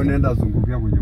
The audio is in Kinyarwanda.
unaenda zungukia kwenye